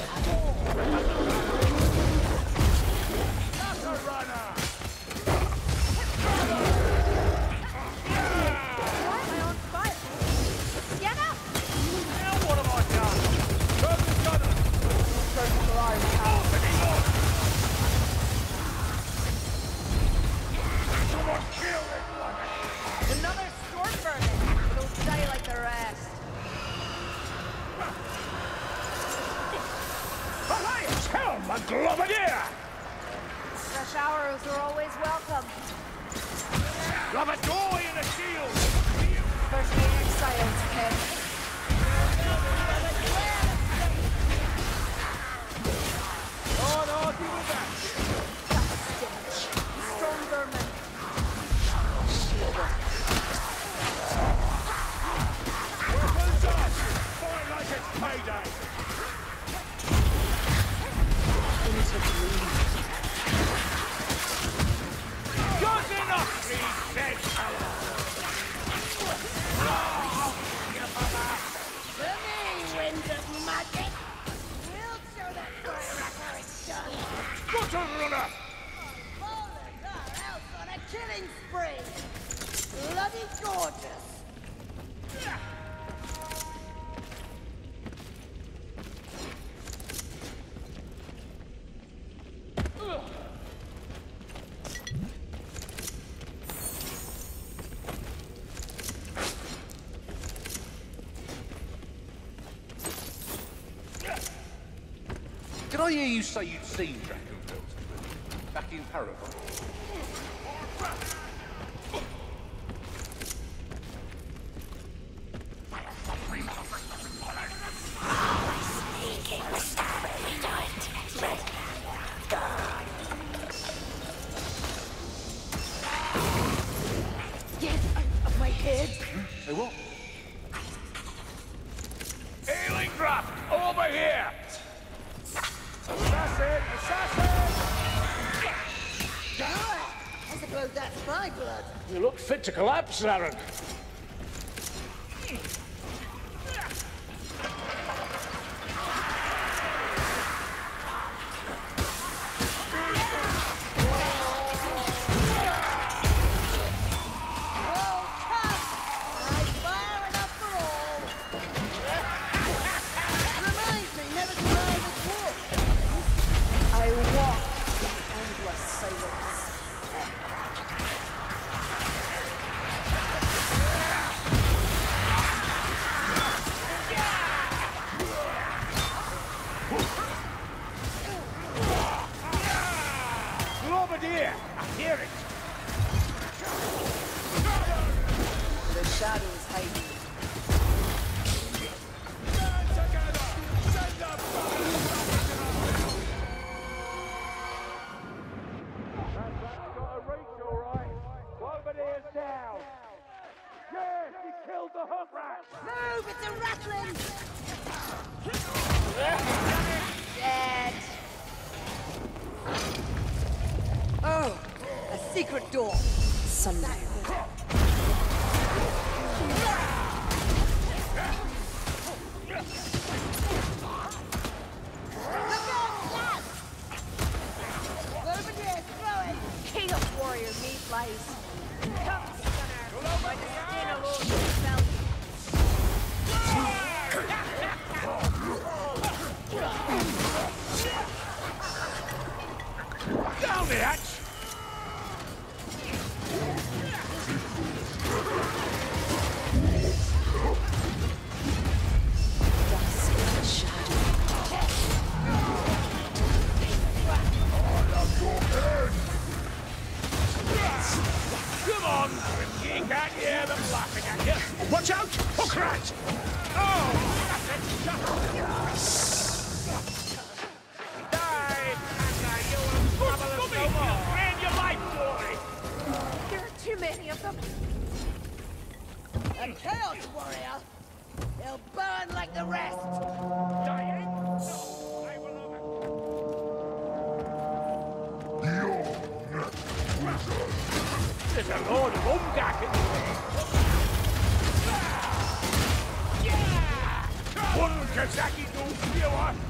My Fresh arrows are always welcome. Love a joy and a shield! First the exiles, Ken. Oh, no, deal with that! Storm vermin. Weapons up! Fight like it's payday! Good killing spree. Bloody gorgeous. Hear you say you'd seen Drachenfels? Back in Paragon? To collapse, Aaron. Warrior Come on! You can't hear them laughing at you! Watch out! Hook rat! Oh! Die! You will trouble us no more! And your life! There are too many of them. A chaos warrior. They'll burn like the rest. Dying? No, There's a Lord of Yeah! One Kazaki do viewer!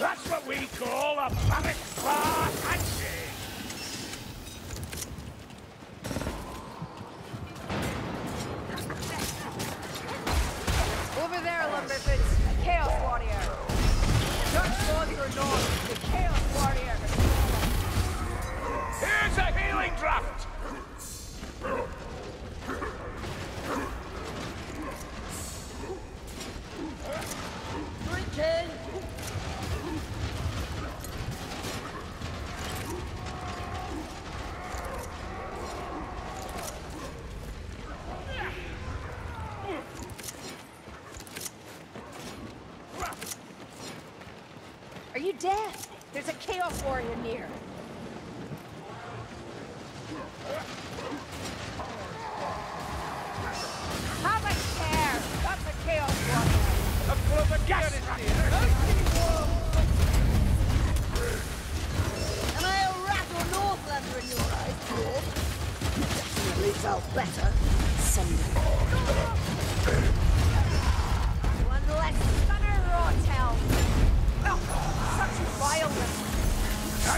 That's what we call a rabbit claw handshake. Over there, Lumberfits, a Chaos Warrior. Dark Lord Renault, the Chaos Warrior. Here's a healing draft! Death. There's a Chaos Warrior near.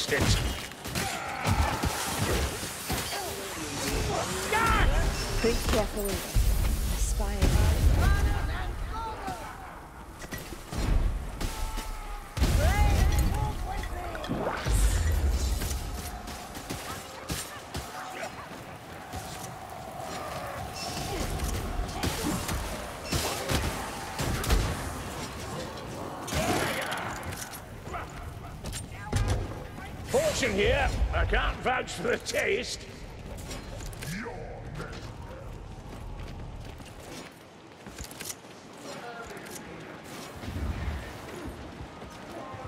Waste it! Think carefully. Spy. Can't for the taste.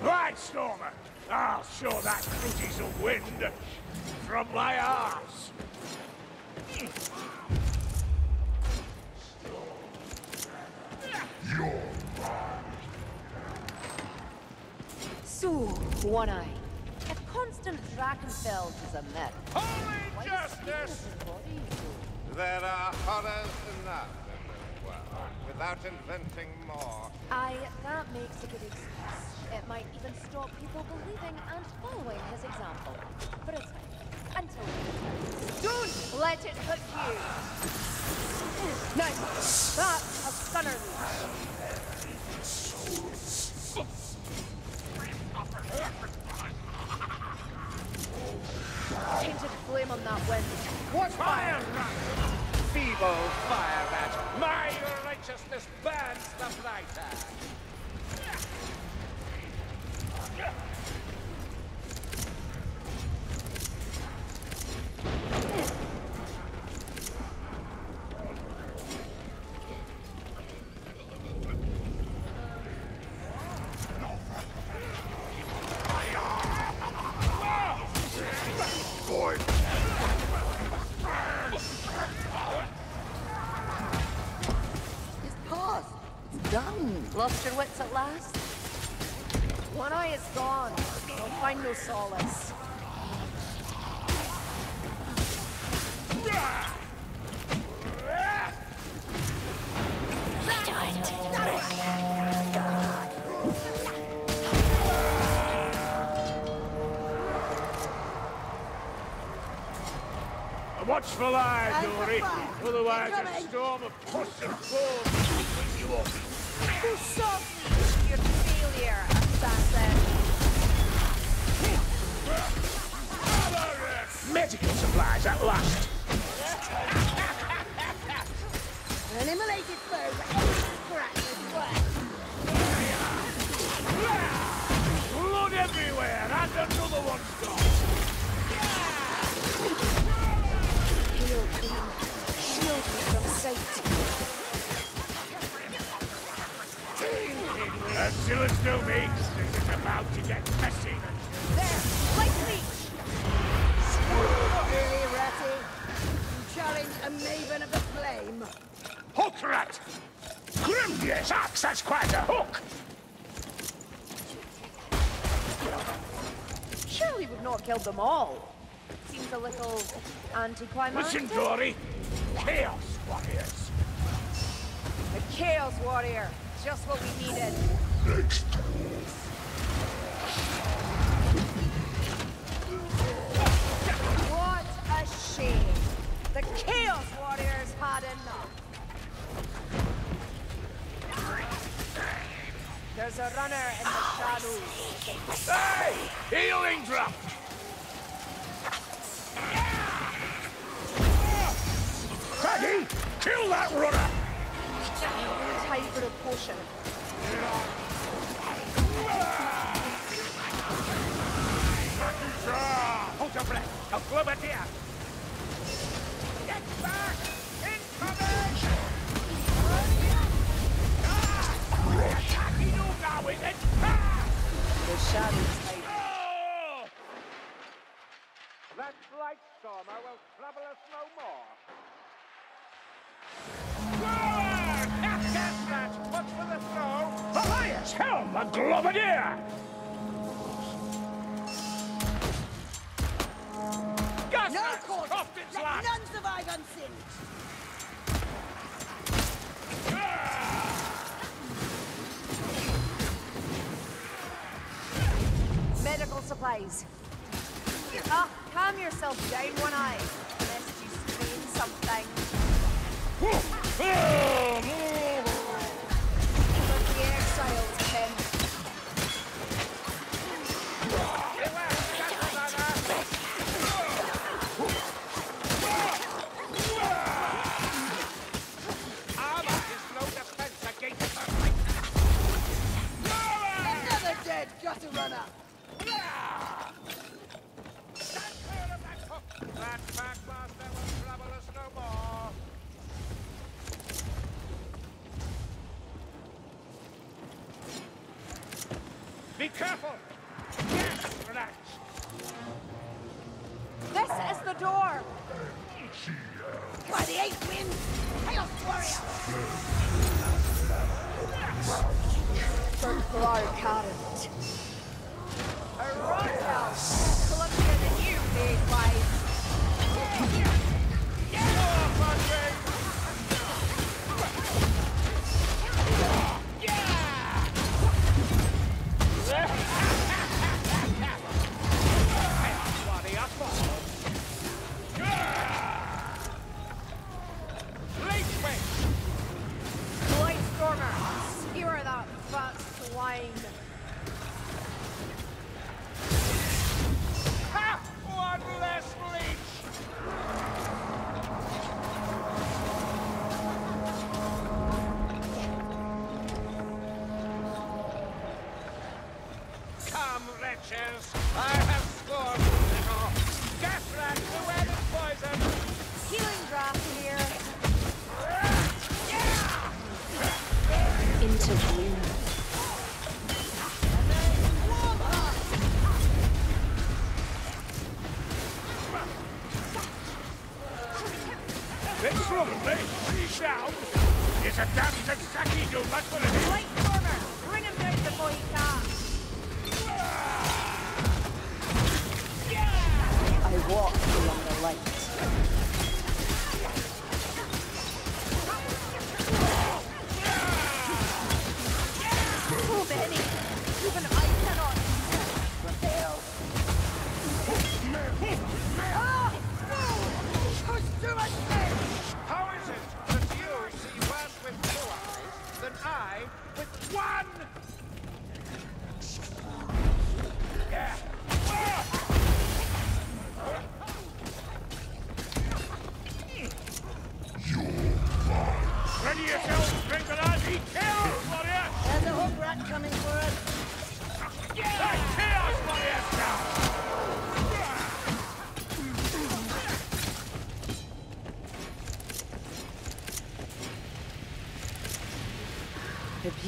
Right, Stormer. I'll show that cookie some wind from my arse. So, One Eye. If Constant Drachenfels is a mess. Holy why justice! is body There are horrors enough in this world without inventing more. I, that makes a good excuse. It might even stop people believing and following his example. For a time. Until Don't let it hook you! Nice! that's a stunner leech. Tainted flame on that Watch Fire! Feeble fire my righteousness your wits at last? One eye is gone. I'll find no solace. A watchful eye, Dory. Otherwise, a storm of push and foam will bring you up. Who saw me? Your failure, assassin. Medical supplies at last. Eliminated foe. Crack as well. Blood everywhere, and another one's gone. Shield me from sight. As still as no means, this is about to get messy. There! Light leech! Really, Ratty? You challenge a maven of the flame? Hook rat! Grimnir's axe, that's quite a hook! Surely we've not killed them all. Seems a little anticlimactic. Listen, Dory. Chaos warriors. A Chaos Warrior. Just what we needed. What a shame. The Chaos Warriors had enough. There's a runner in the shadows. Hey! Healing drop! Craggy! Kill that runner! Time for a potion. Hold your breath! I'll club it here! Get back! Incoming! Ah! Ah! The shadows. Oh! That light stormer will trouble us no more. That's that! What's for the snow? Elias, helm the Globadier! No that's cause! coughed Let last! none survive unsinged! Medical supplies. Ah, calm yourself down one eye. Careful! Yes, relax! This is the door. By the eight winds! Chaos warrior! Burglar current. A rotel. Clumsier than you, big wife. Reach out! It's a damn Taksaki, dude! That's what it is!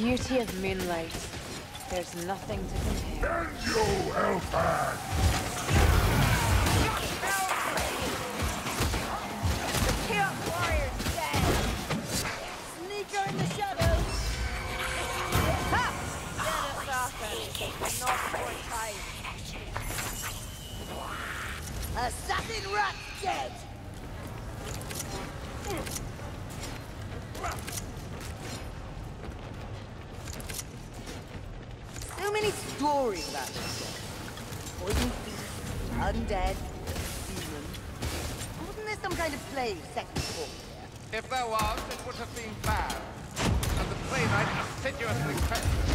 Beauty of moonlight. There's nothing to compare. And you, Chaos do have to expect with the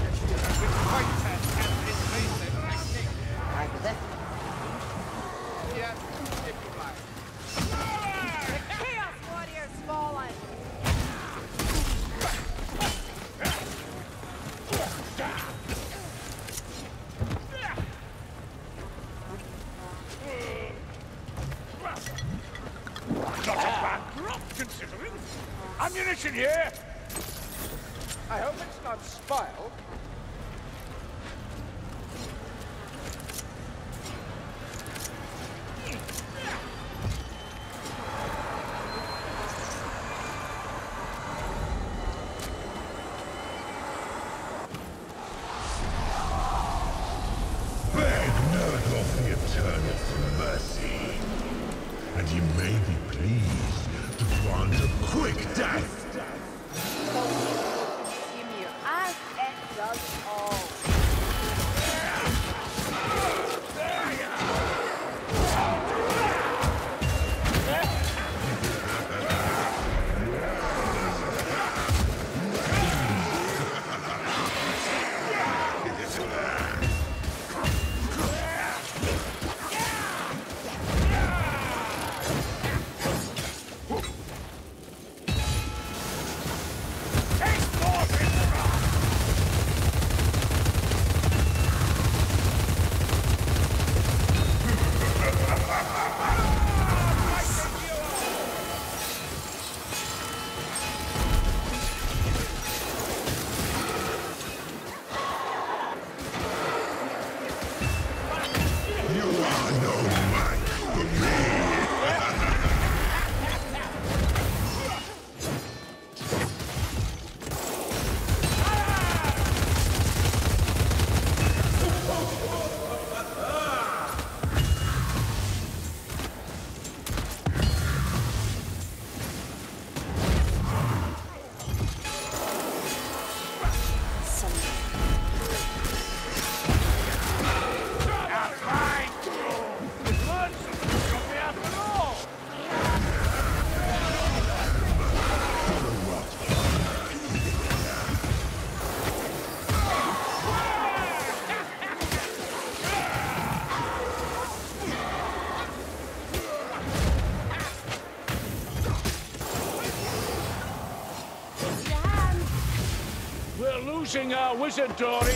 wizard, Dory.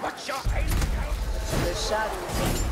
What's your aim? The shadow.